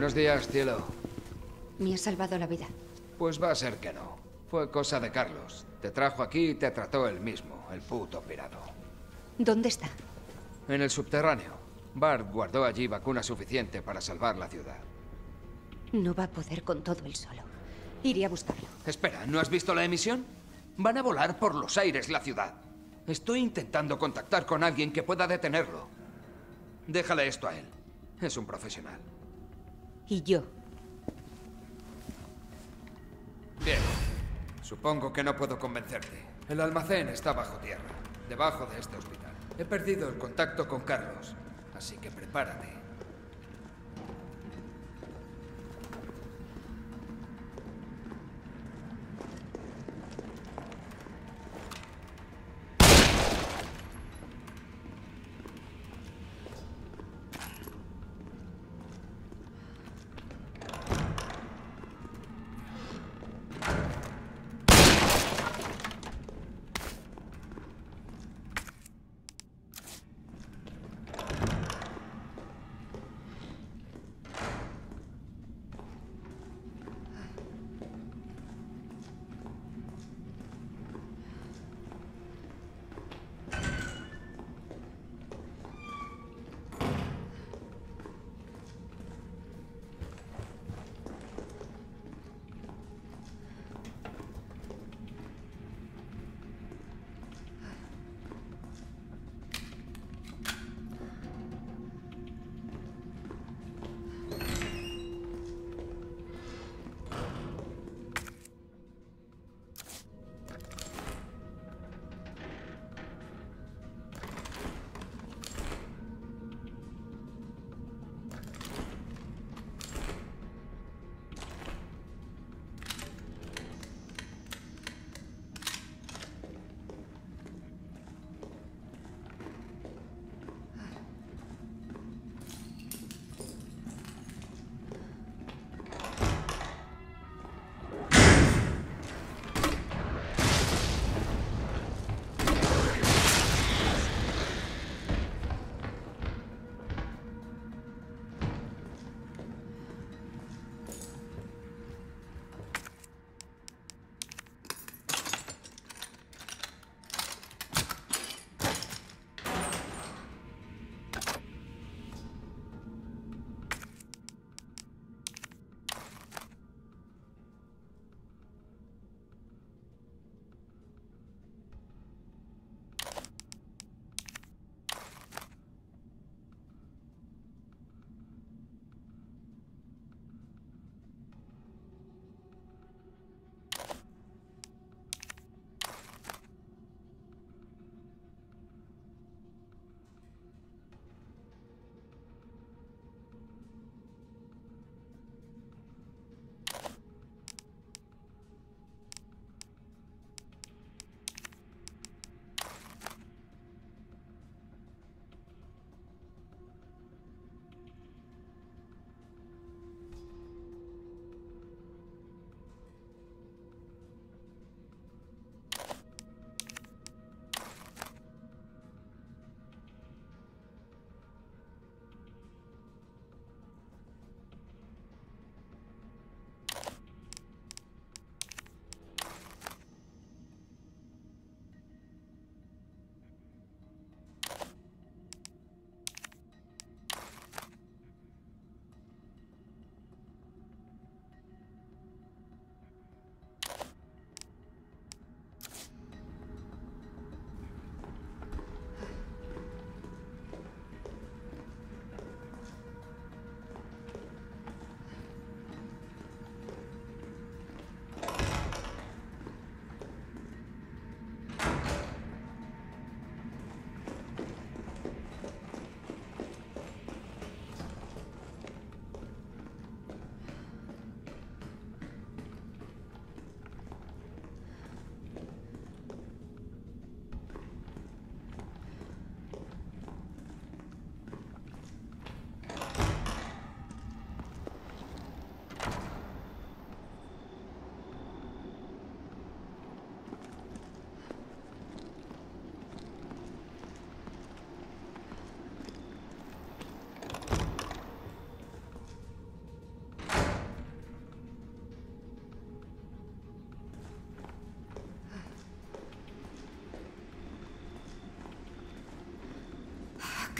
Buenos días, cielo. Me ha salvado la vida. Pues va a ser que no. Fue cosa de Carlos. Te trajo aquí y te trató él mismo, el puto pirado. ¿Dónde está? En el subterráneo. Bart guardó allí vacuna suficiente para salvar la ciudad. No va a poder con todo él solo. Iré a buscarlo. Espera, ¿no has visto la emisión? Van a volar por los aires la ciudad. Estoy intentando contactar con alguien que pueda detenerlo. Déjale esto a él. Es un profesional. Y yo. Bien. Supongo que no puedo convencerte. El almacén está bajo tierra, debajo de este hospital. He perdido el contacto con Carlos, así que prepárate.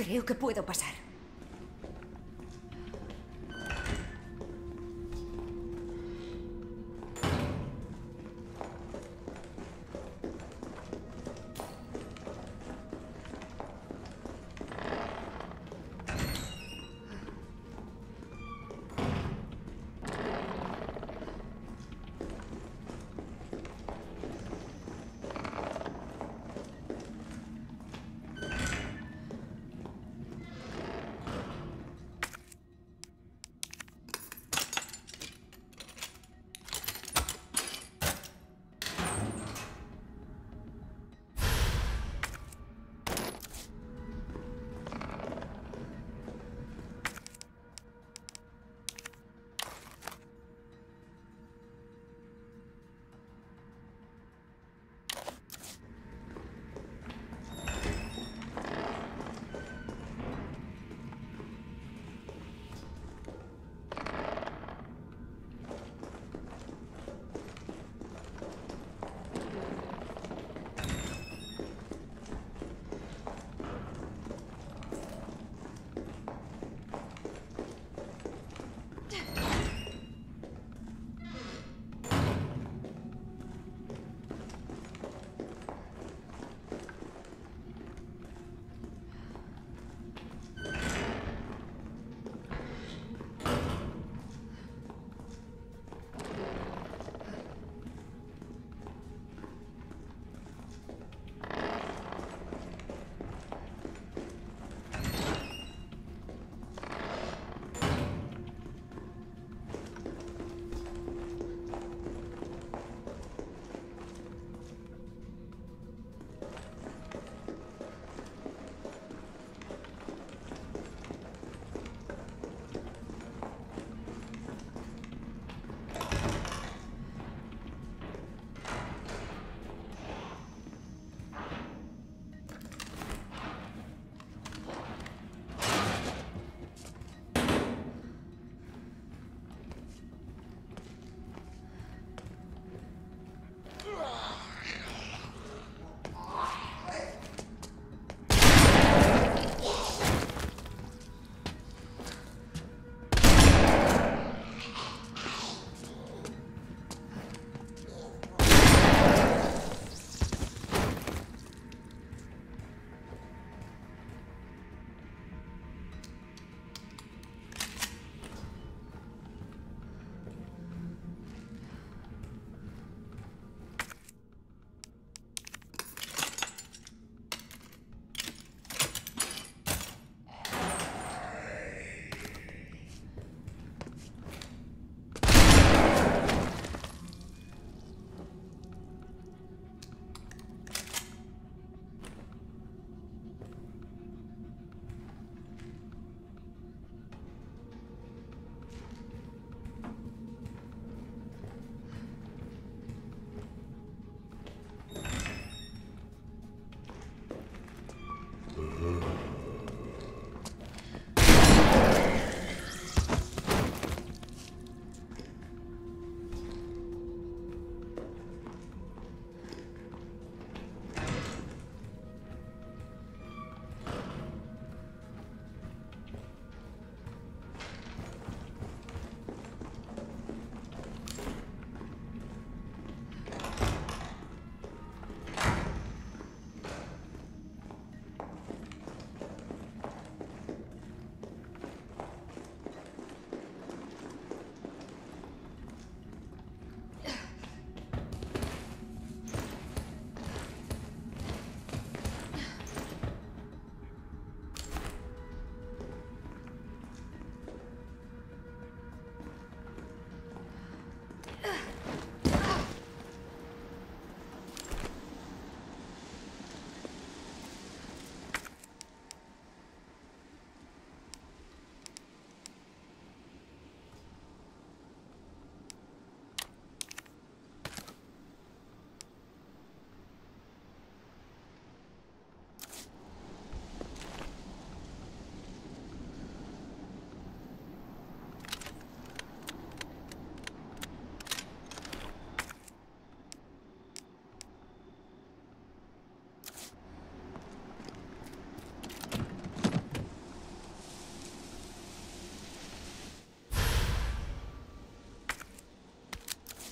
Creo que puedo pasar.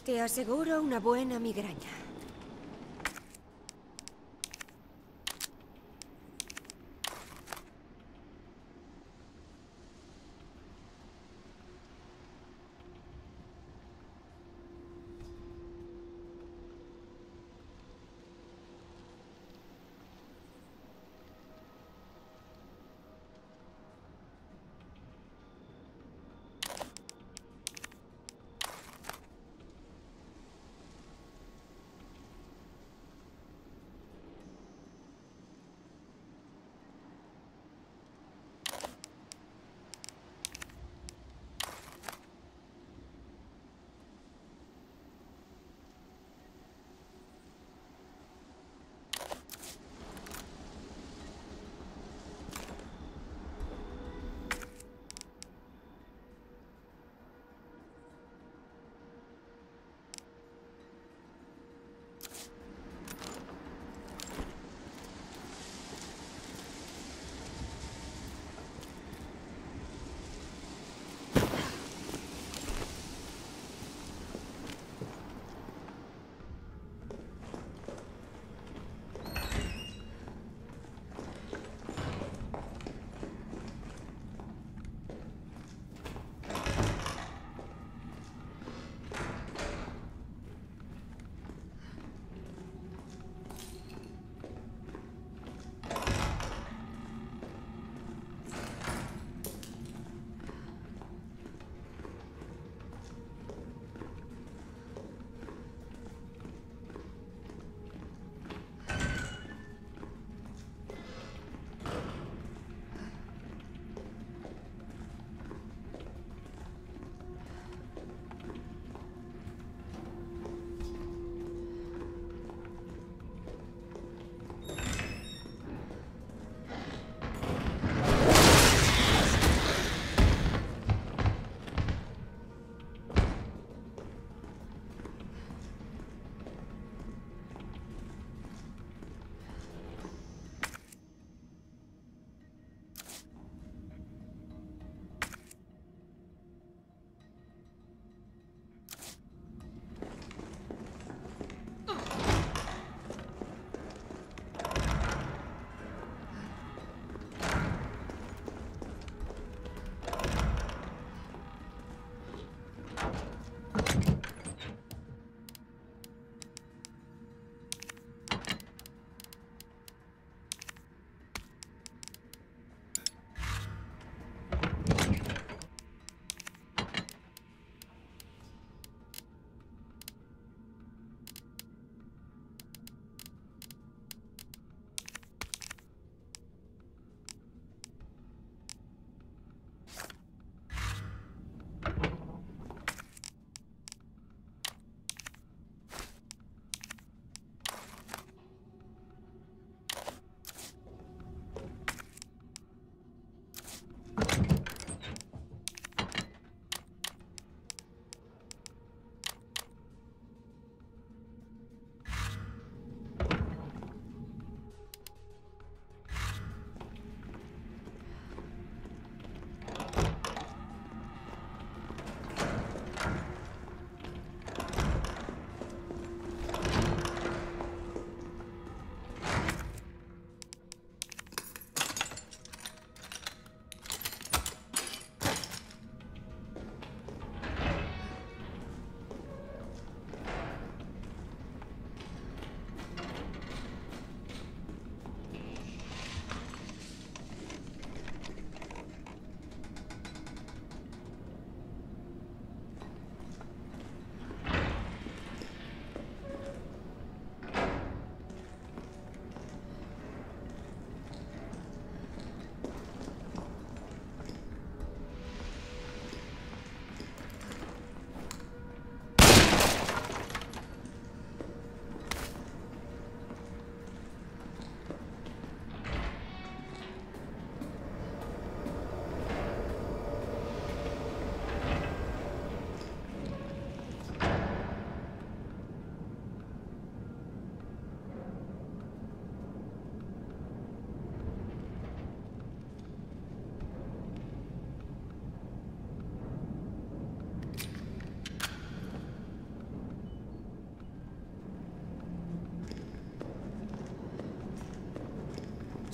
Te aseguro una buena migraña.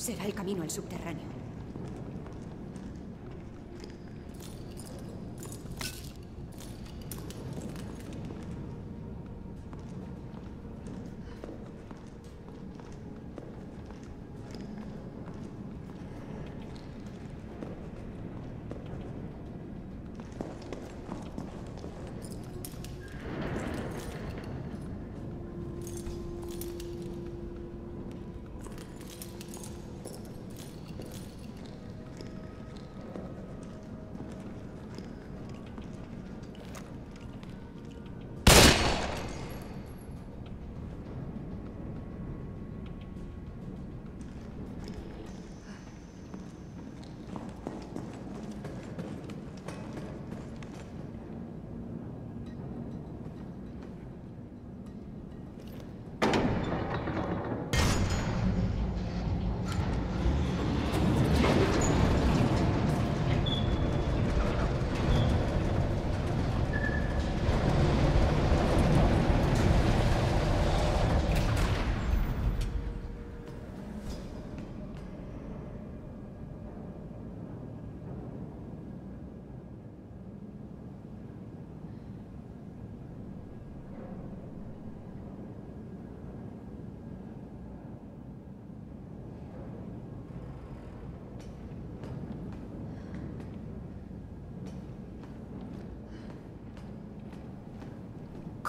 Será el camino al subterráneo.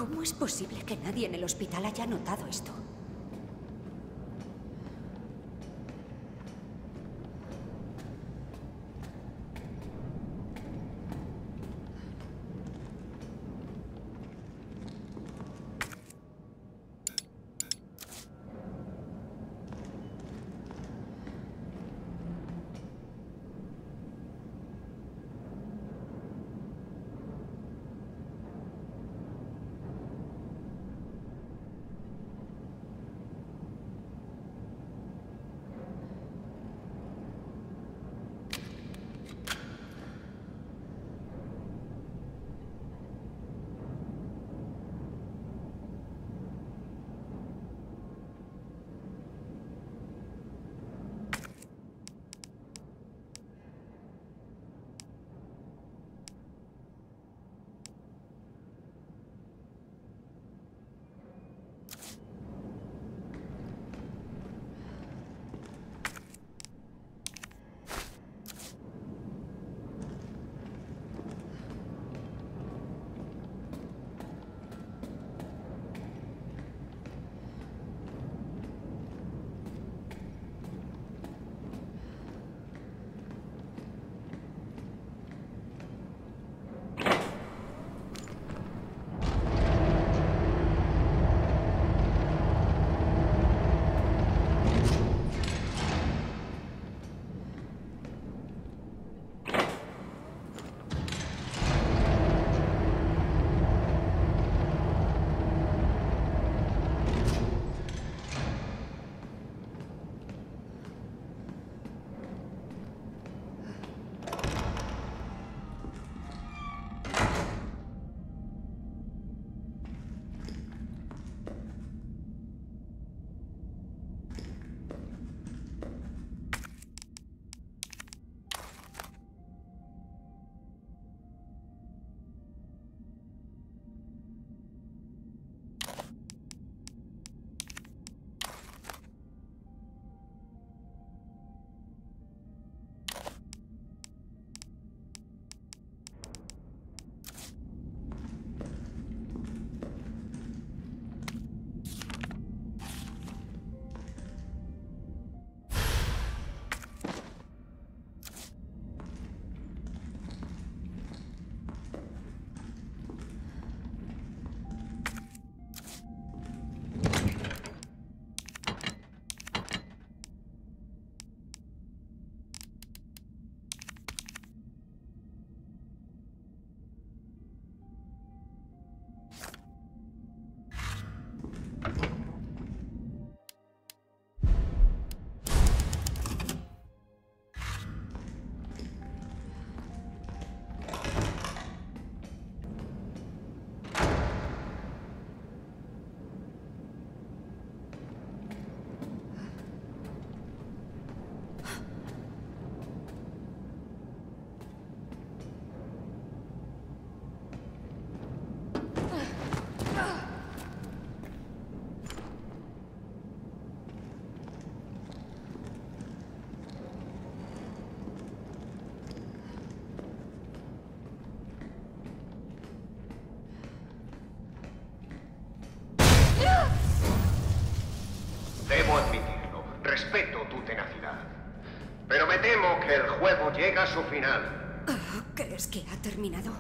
¿Cómo es posible que nadie en el hospital haya notado esto? Llega a su final. Ah, ¿Crees que ha terminado?